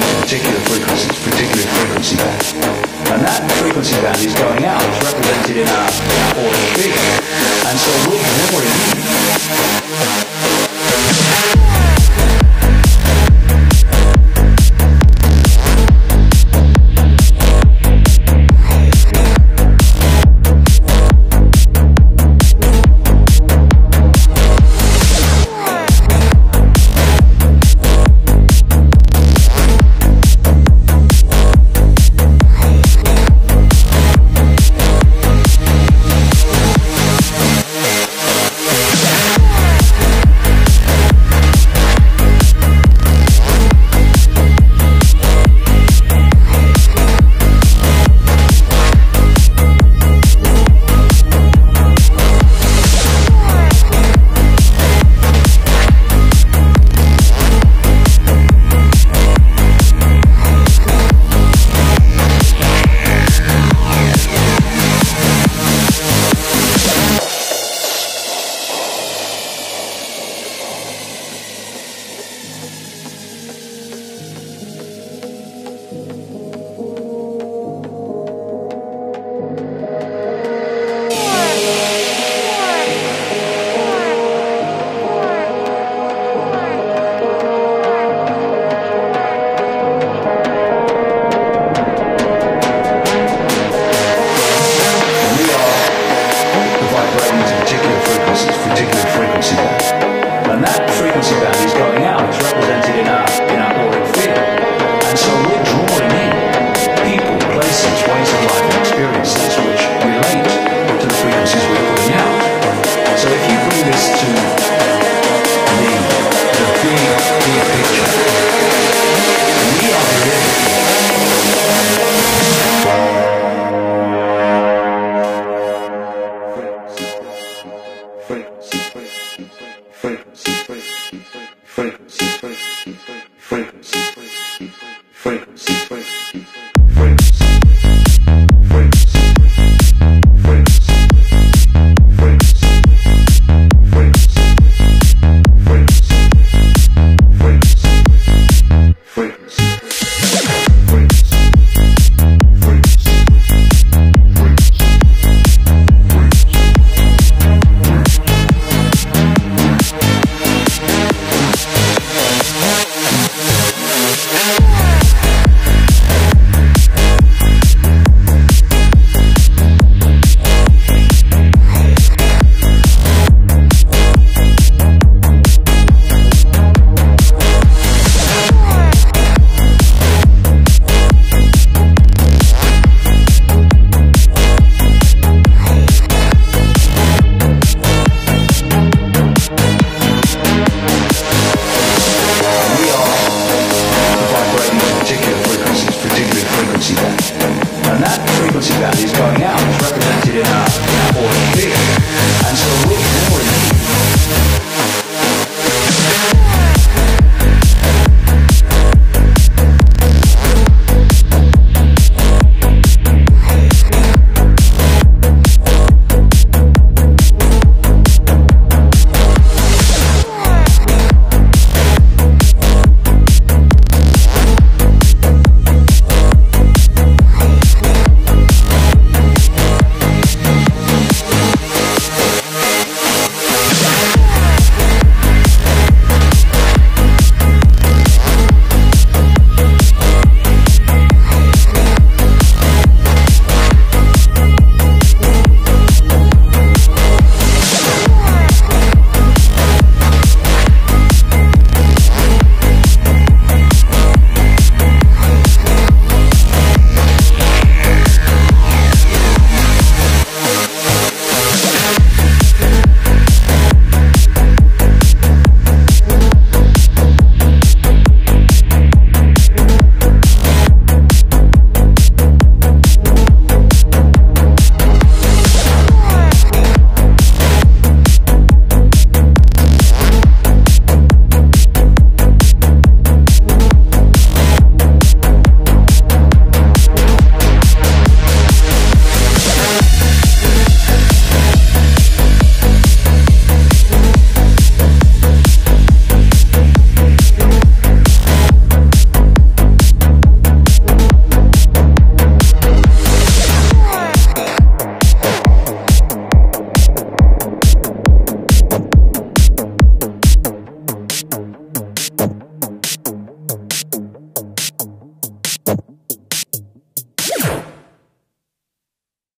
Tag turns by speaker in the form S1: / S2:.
S1: particular frequencies, particular frequency band. And that frequency band is going out, it's represented in our order of. And so we'll memory what's that He's got